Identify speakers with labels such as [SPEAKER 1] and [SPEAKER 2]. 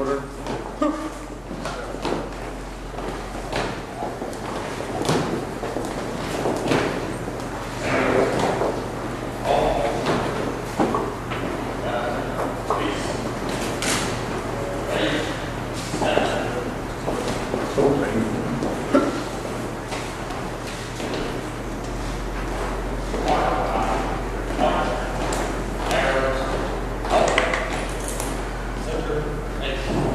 [SPEAKER 1] order. Amen.